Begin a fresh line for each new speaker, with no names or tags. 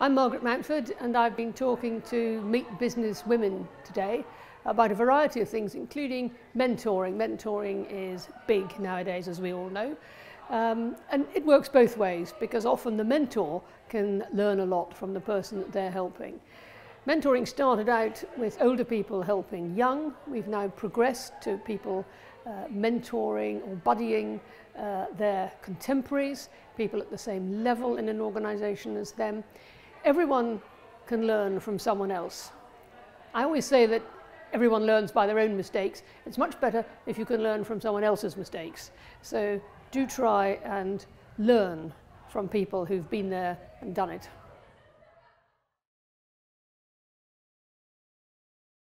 I'm Margaret Mountford and I've been talking to Meat Business Women today about a variety of things including mentoring. Mentoring is big nowadays as we all know um, and it works both ways because often the mentor can learn a lot from the person that they're helping. Mentoring started out with older people helping young. We've now progressed to people uh, mentoring or buddying uh, their contemporaries, people at the same level in an organisation as them. Everyone can learn from someone else. I always say that everyone learns by their own mistakes. It's much better if you can learn from someone else's mistakes. So do try and learn from people who've been there and done it.